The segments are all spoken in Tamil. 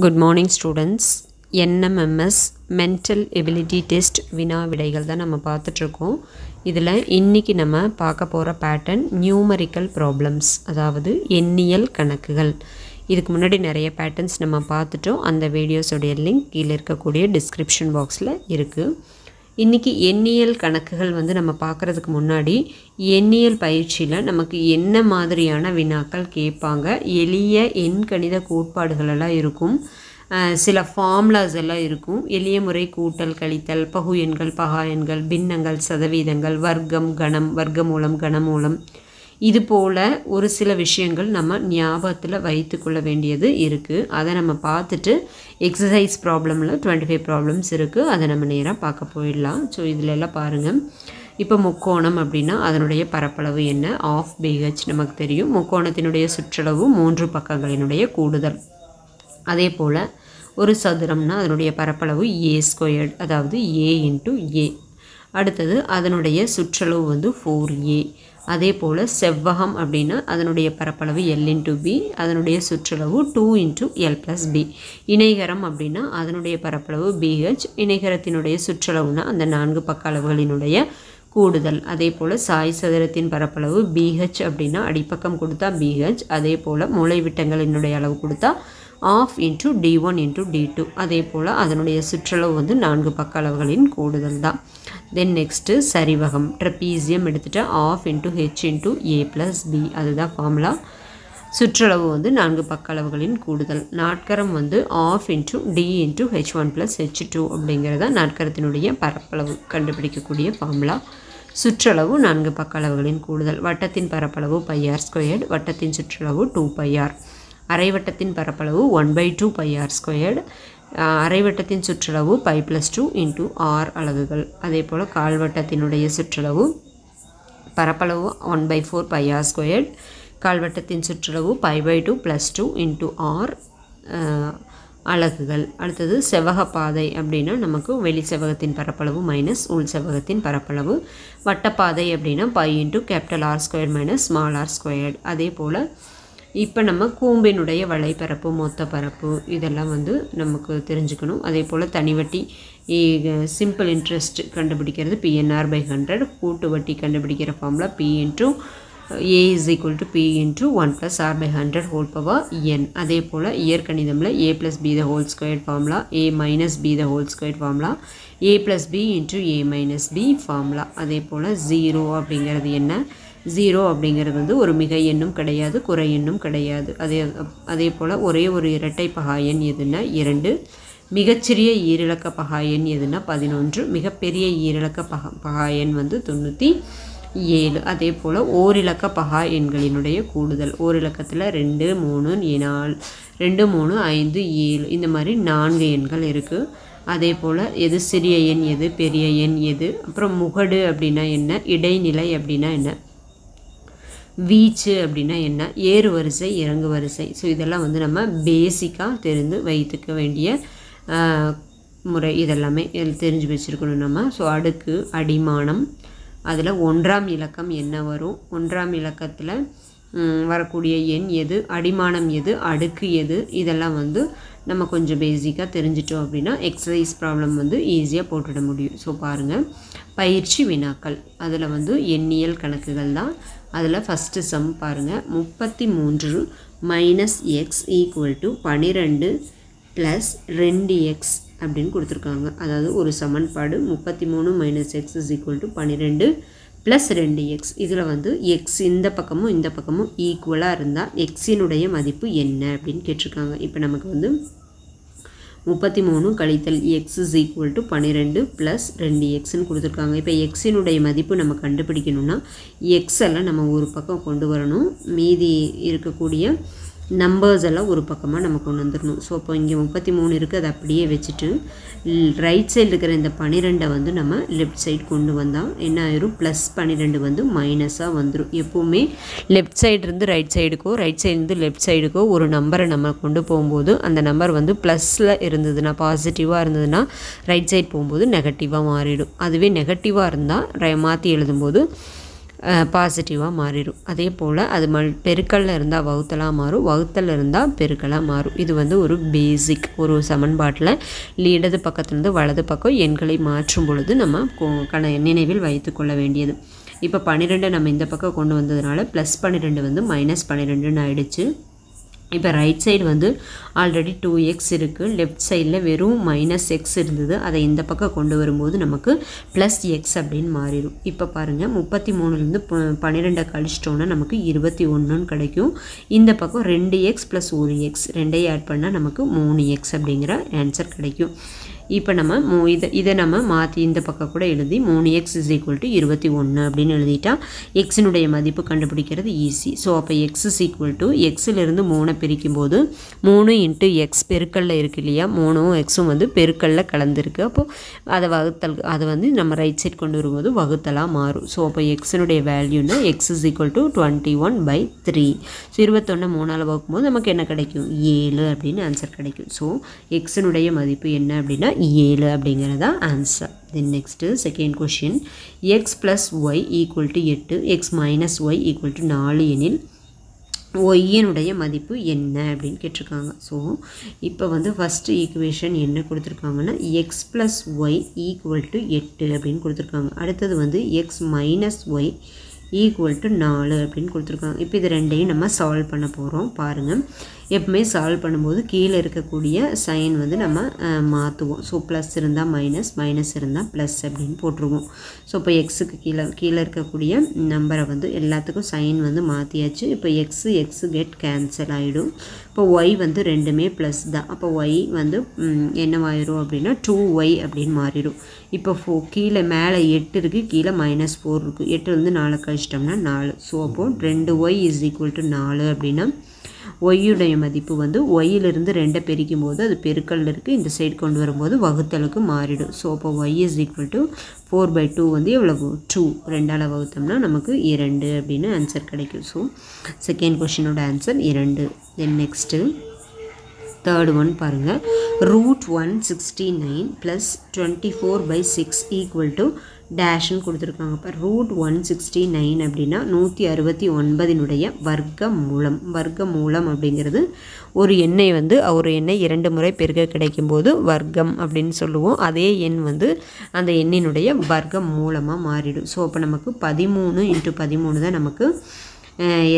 Good morning students NMMS mental ability test வினா விடைகள் தான் நம்ம பார்த்துட்ருக்கோம் இதில் இன்றைக்கி நம்ம பார்க்க போகிற பேட்டர்ன் நியூமரிக்கல் ப்ராப்ளம்ஸ் அதாவது எண்ணியல் கணக்குகள். இதுக்கு முன்னாடி நிறைய பேட்டர்ன்ஸ் நம்ம பார்த்துட்டோம். அந்த வீடியோஸோடைய லிங்க் கீழே இருக்கக்கூடிய டிஸ்கிரிப்ஷன் பாக்ஸில் இருக்குது இன்றைக்கி எண்ணியல் கணக்குகள் வந்து நம்ம பார்க்குறதுக்கு முன்னாடி எண்ணியல் பயிற்சியில் நமக்கு என்ன மாதிரியான வினாக்கள் கேட்பாங்க எளிய எண்கணித கோட்பாடுகள் எல்லாம் இருக்கும் சில ஃபார்முலாஸ் எல்லாம் இருக்கும் எளிய முறை கூட்டல் கழித்தல் பகு எண்கள் பகா எண்கள் பின்னங்கள் சதவீதங்கள் வர்க்கம் கணம் வர்க்கமூலம் கனமூலம் இது போல் ஒரு சில விஷயங்கள் நம்ம ஞாபகத்தில் வைத்துக்கொள்ள வேண்டியது இருக்குது அதை நம்ம பார்த்துட்டு எக்ஸசைஸ் ப்ராப்ளமில் டுவெண்ட்டி ஃபைவ் ப்ராப்ளம்ஸ் இருக்குது அதை நம்ம நேராக பார்க்க போயிடலாம். ஸோ இதில் எல்லாம் பாருங்கள் இப்போ முக்கோணம் அப்படின்னா அதனுடைய பரப்பளவு என்ன? ஆஃப் பிஹெச் நமக்கு தெரியும். முக்கோணத்தினுடைய சுற்றளவு மூன்று பக்கங்களினுடைய கூடுதல். அதே போல் ஒரு சதுரம்னா அதனுடைய பரப்பளவு ஏ ஸ்கொயர்ட் அதாவது ஏ இன்ட்டு ஏ அடுத்தது அதனுடைய சுற்றளவு வந்து ஃபோர் ஏ அதே போல் செவ்வகம் அப்படின்னா அதனுடைய பரப்பளவு எல் இன்ட்டு பி அதனுடைய சுற்றளவு two into L plus B இணைகரம் அப்படின்னா அதனுடைய பரப்பளவு பிஹெச் இணைகரத்தினுடைய சுற்றளவுனா அந்த நான்கு பக்க அளவுகளினுடைய கூடுதல். அதே போல் சாய் சதுரத்தின் பரப்பளவு பிஹெச் அப்படின்னா அடிப்பக்கம் கொடுத்தா பிஹெச் அதே போல் மூளைவிட்டங்களினுடைய அளவு கொடுத்தா half into D one into D two. அதே போல் அதனுடைய சுற்றளவு வந்து நான்கு பக்க அளவுகளின் கூடுதல் தான். தென் நெக்ஸ்ட்டு சரிவகம். ட்ரெப்பீசியம் எடுத்துகிட்டு half into H into A plus B அதுதான் ஃபார்முலா சுற்றளவு வந்து நான்கு பக்க அளவுகளின் கூடுதல். நாட்கரம் வந்து half into D into H one plus H two அப்படிங்கிறத நாட்கரத்தினுடைய பரப்பளவு கண்டுபிடிக்கக்கூடிய ஃபார்முலா சுற்றளவு நான்கு பக்க அளவுகளின் கூடுதல். வட்டத்தின் பரப்பளவு பையார் ஸ்கொயர்டு வட்டத்தின் சுற்றளவு டூ பையார் அரைவட்டத்தின் பரப்பளவு one by two pi R squared அரைவட்டத்தின் சுற்றளவு pi plus two into R அலகுகள். அதே போல் கால்வட்டத்தினுடைய சுற்றளவு பரப்பளவு one by four pi R squared கால்வட்டத்தின் சுற்றளவு pi by two plus two into R அலகுகள். அடுத்தது செவ்வக பாதை அப்படின்னா நமக்கு வெளி செவ்வகத்தின் பரப்பளவு மைனஸ் உள் செவகத்தின் பரப்பளவு வட்டப்பாதை அப்படின்னா pi into capital R square minus small R squared அதே போல் இப்போ நம்ம கூம்பினுடைய வலைப்பரப்பு மொத்த பரப்பு இதெல்லாம் வந்து நமக்கு தெரிஞ்சுக்கணும். அதே போல் தனிவட்டி சிம்பிள் இன்ட்ரெஸ்ட் கண்டுபிடிக்கிறது பிஎன்ஆர் பை ஹண்ட்ரட் கூட்டு வட்டி கண்டுபிடிக்கிற formula P into A is equal to P into one plus R by hundred whole power N அதே போல் இயற்கணிதமில் A plus B the whole square formula A minus B the whole square formula A plus B into A minus B formula அதே போல் ஜீரோ அப்படிங்கிறது என்ன? ஜீரோ அப்படிங்கிறது வந்து ஒரு மிக எண்ணும் கிடையாது குறை எண்ணும் கிடையாது. அதே அதே போல் ஒரே ஒரு இரட்டை பகா எண் எதுனா இரண்டு மிகச்சிறிய ஈரிலக்க பகா எண் எதுனா பதினொன்று மிகப்பெரிய ஈரிலக்க பகா பகா எண் வந்து தொண்ணூற்றி ஏழு. அதே போல் ஓரிலக்க பகா எண்களினுடைய கூடுதல். ஓரிலக்கத்தில் ரெண்டு மூணு நாலு ரெண்டு மூணு ஐந்து ஏழு. இந்த மாதிரி நான்கு எண்கள் இருக்குது அதே போல் எது சிறிய எண் எது பெரிய எண் எது அப்புறம் முகடு அப்படின்னா என்ன இடைநிலை அப்படின்னா என்ன? வீச்சு அப்படின்னா என்ன? ஏறு வரிசை இறங்கு வரிசை. ஸோ இதெல்லாம் வந்து நம்ம பேசிக்காக தெரிந்து வைத்துக்க வேண்டிய முறை இதெல்லாமே தெரிஞ்சு வச்சுருக்கணும் நம்ம. ஸோ அடுக்கு அடிமானம். அதில் ஒன்றாம் இலக்கம் என்ன வரும்? ஒன்றாம் இலக்கத்தில் வரக்கூடிய எண் எது? அடிமானம் எது? அடுக்கு எது? இதெல்லாம் வந்து நம்ம கொஞ்சம் பேசிக்காக தெரிஞ்சிட்டோம் அப்படின்னா எக்ஸசைஸ் ப்ராப்ளம் வந்து ஈஸியாக போட்டுட முடியும். ஸோ பாருங்கள் பயிற்சி வினாக்கள். அதில் வந்து எண்ணியல் கணக்குகள் தான். அதில் ஃபஸ்ட்டு சம் பாருங்கள் முப்பத்தி மூன்று மைனஸ் எக்ஸ் ஈக்குவல் டு பன்னிரெண்டு ப்ளஸ் ரெண்டு எக்ஸ் அப்படின்னு கொடுத்துருக்காங்க. அதாவது ஒரு சமன்பாடு முப்பத்தி மூணு minus X is equal to பன்னிரெண்டு ப்ளஸ் ரெண்டு எக்ஸ் இதில் வந்து எக்ஸ் இந்த பக்கமும் இந்த பக்கமும் ஈக்குவலாக இருந்தால் எக்ஸினுடைய மதிப்பு என்ன அப்படின்னு கேட்டிருக்காங்க. இப்போ நமக்கு வந்து முப்பத்தி மூணு கழித்தல் எக்ஸ் இஸ் ஈக்குவல் டு பன்னிரெண்டு ப்ளஸ் ரெண்டு எக்ஸ்ன்னு கொடுத்துருக்காங்க. இப்போ எக்ஸினுடைய மதிப்பு நம்ம கண்டுபிடிக்கணும்னா எக்ஸ் எல்லாம் நம்ம ஒரு பக்கம் கொண்டு வரணும். மீதி இருக்கக்கூடிய நம்பர்ஸ் எல்லாம் ஒரு பக்கமாக நம்ம கொண்டு வந்துடணும் ஸோ இப்போ இங்கே முப்பத்தி மூணு இருக்குது அதை அப்படியே வச்சுட்டு ரைட் சைடு இருக்கிற இந்த பன்னிரெண்டை வந்து நம்ம லெஃப்ட் சைடு கொண்டு வந்தால் என்ன ஆயிரும்? ப்ளஸ் பன்னிரெண்டு வந்து மைனஸாக வந்துடும் எப்போவுமே லெஃப்ட் சைடுலேருந்து ரைட் சைடுக்கோ ரைட் சைடுலேருந்து லெஃப்ட் சைடுக்கோ ஒரு நம்பரை நம்ம கொண்டு போகும்போது அந்த நம்பர் வந்து ப்ளஸில் இருந்ததுன்னா பாசிட்டிவாக இருந்ததுன்னா ரைட் சைடு போகும்போது நெகட்டிவாக மாறிடும். அதுவே நெகட்டிவாக இருந்தால் மாற்றி எழுதும்போது பாசிட்டிவாக மாறிடும். அதே போல் அது மல் பெருக்கல்ல இருந்தால் வகுத்தலாக மாறும். வகுத்தல் இருந்தால் பெருக்கலாக மாறும். இது வந்து ஒரு பேசிக் ஒரு சமன்பாட்டில் இடது பக்கத்துலேருந்து வலது பக்கம் எண்களை மாற்றும் பொழுது நம்ம கொ- கண நினைவில் வைத்துக்கொள்ள வேண்டியது. இப்போ பன்னிரெண்டு நம்ம இந்த பக்கம் கொண்டு வந்ததுனால ப்ளஸ் பன்னிரெண்டு வந்து மைனஸ் பன்னிரெண்டுன்னு ஆயிடுச்சு. இப்போ ரைட் சைடு வந்து ஆல்ரெடி டூ எக்ஸ் இருக்குது லெஃப்ட் சைடில் வெறும் மைனஸ் எக்ஸ் இருந்தது. அதை இந்த பக்கம் கொண்டு வரும்போது நமக்கு ப்ளஸ் எக்ஸ் அப்படின்னு மாறிடும். இப்போ பாருங்கள் முப்பத்தி மூணுலேருந்து பன்னிரெண்டை கழிச்சிட்டோன்னா நமக்கு இருபத்தி ஒன்றுன்னு கிடைக்கும். இந்த பக்கம் ரெண்டு எக்ஸ் ப்ளஸ் ஒரு எக்ஸ் ரெண்டையும் ஆட் பண்ணால் நமக்கு மூணு எக்ஸ் அப்படிங்கிற ஆன்சர் கிடைக்கும். இப்போ நம்ம மூ இதை இதை நம்ம மாற்றி இந்த பக்கம் கூட எழுதி மூணு எக்ஸ் இஸ் ஈக்குவல் டு இருபத்தி ஒன்று அப்படின்னு எழுதிட்டா எக்ஸினுடைய மதிப்பு கண்டுபிடிக்கிறது ஈஸி ஸோ அப்போ எக்ஸ் இஸ் ஈக்குவல் டு எக்ஸிலிருந்து மூணை பிரிக்கும் போது மூணு இன்ட்டு எக்ஸ் பெருக்கல்ல இருக்கு இல்லையா? மூணும் எக்ஸும் வந்து பெருக்கல்ல கலந்துருக்கு. அப்போது அதை வகுத்தல் அதை வந்து நம்ம ரைட் சைட் கொண்டு வரும்போது வகுத்தலாக மாறும். ஸோ அப்போ எக்ஸினுடைய வேல்யூனா X is equal to twenty one by three so இருபத்தொன்று மூணால் வகுக்கும்போது நமக்கு என்ன கிடைக்கும்? ஏழு அப்படின்னு ஆன்சர் கிடைக்கும். ஸோ எக்ஸினுடைய மதிப்பு என்ன அப்படின்னா ஏழு அப்படிங்கிறது தான் answer then next second question X plus Y equal to எட்டு X minus Y equal to நாலு எனில் ஒய்யினுடைய மதிப்பு என்ன அப்படின்னு கேட்டிருக்காங்க. ஸோ இப்போ வந்து ஃபஸ்ட்டு ஈக்குவேஷன் என்ன கொடுத்துருக்காங்கன்னா X plus Y equal to எட்டு அப்படின்னு கொடுத்துருக்காங்க. அடுத்தது வந்து X minus Y equal to நாலு அப்படின்னு கொடுத்துருக்காங்க. இப்போ இது ரெண்டையும் நம்ம சால்வ் பண்ண போகிறோம் பாருங்கள் எப்பவுமே சால்வ் பண்ணும்போது கீழே இருக்கக்கூடிய சைன் வந்து நம்ம மாற்றுவோம் ஸோ ப்ளஸ் இருந்தால் மைனஸ் மைனஸ் இருந்தால் ப்ளஸ் அப்படின்னு போட்டுருவோம். ஸோ இப்போ எக்ஸுக்கு கீழே கீழே இருக்கக்கூடிய நம்பரை வந்து எல்லாத்துக்கும் சைன் வந்து மாற்றியாச்சு இப்போ எக்ஸு எக்ஸு கெட் கேன்சல் ஆகிடும் இப்போ ஒய் வந்து ரெண்டுமே ப்ளஸ் தான். அப்போ ஒய் வந்து என்னவாயிரும் அப்படின்னா டூ ஒய் அப்படின்னு மாறிடும். இப்போ ஃபோ கீழே மேலே எட்டு இருக்குது கீழே மைனஸ் ஃபோர் இருக்குது எட்டு வந்து நாலு கழிச்சிட்டோம்னா நாலு. ஸோ அப்போது ரெண்டு ஒய் இஸ் ஈக்குவல் டு நாலு அப்படின்னா ஒய்யுடைய மதிப்பு வந்து ஒய்யிலிருந்து ரெண்டை பிரிக்கும் போது அது பெருக்கல்ல இருக்குது இந்த சைடு கொண்டு வரும்போது வகுத்தலுக்கு மாறிடும். ஸோ அப்போ y is equal to four by two வந்து எவ்வளவு? டூ ரெண்டால் வகுத்தோம்னா நமக்கு இரண்டு அப்படின்னு ஆன்சர் கிடைக்கும். ஸோ செகண்ட் கொஷினோட ஆன்சர் இரண்டு. தென் நெக்ஸ்ட்டு தேர்ட் ஒன் பாருங்கள் root one sixty nine plus twenty four by six equal to டேஷ்னு கொடுத்துருக்காங்க. இப்போ ரூட் ஒன் சிக்ஸ்டி நைன் அப்படின்னா நூற்றி அறுபத்தி ஒன்பதினுடைய வர்க்க மூலம் வர்க்க மூலம் அப்படிங்கிறது ஒரு எண்ணை வந்து ஒரு எண்ணை இரண்டு முறை பெருக கிடைக்கும்போது வர்க்கம் அப்படின்னு சொல்லுவோம். அதே எண் வந்து அந்த எண்ணினுடைய வர்க்க மூலமாக மாறிடும். ஸோ அப்போ நமக்கு பதிமூணு இன்ட்டு பதிமூணு தான் நமக்கு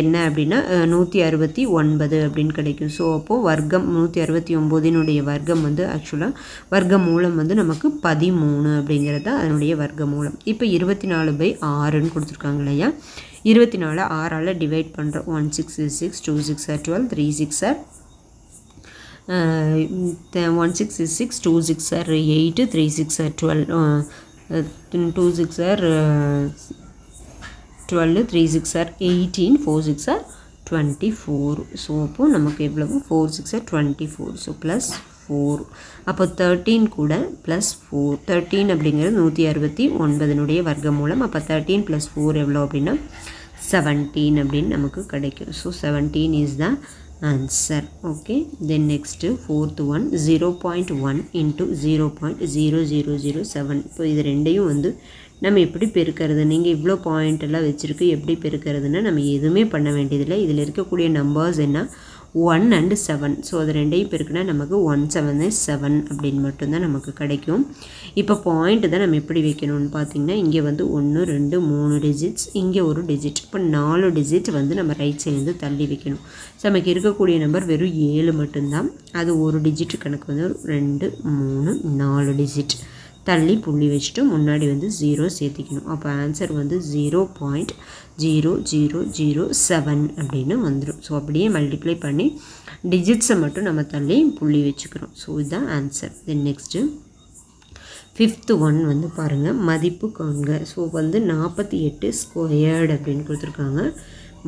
என்ன அப்படின்னா நூற்றி அறுபத்தி ஒன்பது அப்படின்னு கிடைக்கும். ஸோ அப்போது வர்க்கம் நூற்றி அறுபத்தி ஒம்போதினுடைய வர்க்கம் வந்து ஆக்சுவலாக வர்க்க மூலம் வந்து நமக்கு பதிமூணு அப்படிங்கிறது தான் அதனுடைய வர்க்க மூலம் இப்போ இருபத்தி நாலு பை ஆறுன்னு கொடுத்துருக்காங்க இல்லையா? இருபத்தி நாலு ஆறால் டிவைட் பண்ணுறோம் one six six two six are twelve three six are one six six two six are eight three six are twelve two six are twelve three six are eighteen four six are twenty four so அப்போது நமக்கு எவ்வளவு? Four six are twenty four so plus four அப்போ தேர்ட்டீன் கூட ப்ளஸ் ஃபோர் தேர்ட்டீன் அப்படிங்கிறது நூற்றி அறுபத்தி ஒன்பதினுடைய வர்க்க மூலம் அப்போ தேர்ட்டீன் ப்ளஸ் ஃபோர் எவ்வளோ அப்படின்னா? செவன்டீன் அப்படின்னு நமக்கு கிடைக்கும். So seventeen is the answer. Okay then next fourth one zero point one into zero point zero zero zero seven இப்போ இது ரெண்டையும் வந்து நம்ம எப்படி பெருக்கிறது? நீங்கள் இவ்வளோ பாயிண்ட் எல்லாம் வச்சுருக்கு எப்படி பெருக்கிறதுன்னா நம்ம எதுவுமே பண்ண வேண்டியதில்லை. இதில் இருக்கக்கூடிய நம்பர்ஸ் என்ன? ஒன் அண்டு செவன் ஸோ அது ரெண்டையும் பெருக்கினா நமக்கு ஒன் செவன் செவன் அப்படின்னு மட்டும்தான் நமக்கு கிடைக்கும். இப்போ பாயிண்ட் தான் நம்ம எப்படி வைக்கணும்னு பார்த்தீங்கன்னா இங்கே வந்து ஒன்று ரெண்டு மூணு டிஜிட்ஸ் இங்கே ஒரு டிஜிட் இப்போ நாலு டிஜிட் வந்து நம்ம ரைட் சைட்லேருந்து தள்ளி வைக்கணும். ஸோ நமக்கு இருக்கக்கூடிய நம்பர் வெறும் ஏழு மட்டும்தான். அது ஒரு டிஜிட் கணக்கு வந்து ரெண்டு மூணு நாலு டிஜிட் தள்ளி புள்ளி வச்சுட்டு முன்னாடி வந்து ஜீரோ சேர்த்திக்கணும். அப்போ ஆன்சர் வந்து zero point zero zero zero seven அப்படின்னு வந்துடும் ஸோ அப்படியே மல்டிப்ளை பண்ணி டிஜிட்ஸை மட்டும் நம்ம தள்ளி புள்ளி வச்சுக்கிறோம். ஸோ இதுதான் answer then next fifth one வந்து பாருங்கள் மதிப்பு காண்க. ஸோ வந்து நாற்பத்தி எட்டு ஸ்கொயர்டு அப்படின்னு கொடுத்துருக்காங்க.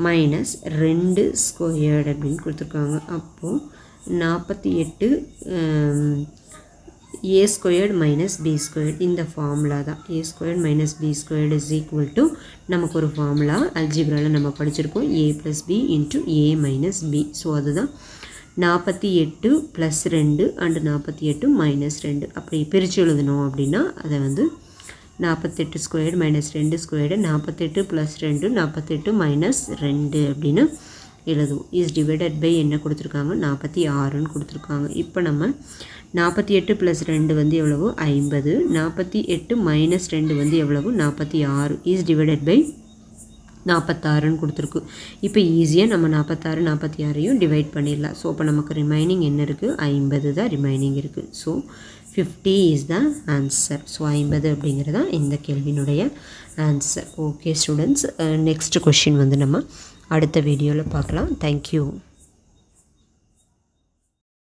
மைனஸ் ரெண்டு ஸ்கொயர்டு அப்படின்னு கொடுத்துருக்காங்க. அப்போது நாற்பத்தி எட்டு A squared minus B squared இந்த ஃபார்முலா தான். A squared minus B squared is equal to நமக்கு ஒரு ஃபார்முலா அல்ஜிப்ராவில் நம்ம படிச்சிருக்கோம். A plus B into A minus B so அதுதான். நாற்பத்தி எட்டு ப்ளஸ் ரெண்டு அண்டு நாற்பத்தி எட்டு மைனஸ் ரெண்டு. அப்படி பிரித்து எழுதணும் அப்படின்னா அதை வந்து நாற்பத்தெட்டு ஸ்கொயர்டு மைனஸ் ரெண்டு ஸ்கொயர்டு நாற்பத்தெட்டு ப்ளஸ் ரெண்டு நாற்பத்தெட்டு மைனஸ் ரெண்டு அப்படின்னு எழுதுவோம். இஸ் டிவைடட் பை என்ன கொடுத்துருக்காங்க? நாற்பத்தி ஆறுன்னு கொடுத்துருக்காங்க. இப்போ நம்ம நாற்பத்தி எட்டு ப்ளஸ் ரெண்டு வந்து எவ்வளவு? ஐம்பது. நாற்பத்தி எட்டு மைனஸ் ரெண்டு வந்து எவ்வளவு? நாற்பத்தி ஆறு. இஸ் டிவைடட் பை நாற்பத்தாறுன்னு கொடுத்துருக்கு. இப்போ ஈஸியாக நம்ம நாற்பத்தாறு நாற்பத்தி ஆறையும் டிவைட் பண்ணிடலாம். ஸோ இப்போ நமக்கு ரிமைனிங் என்ன இருக்குது ஐம்பது தான் ரிமைனிங் இருக்குது so fifty is the answer so ஐம்பது அப்படிங்கிறது தான் இந்த கேள்வியினுடைய answer okay students next question வந்து நம்ம அடுத்த வீடியோவில் பார்க்கலாம். தேங்க்யூ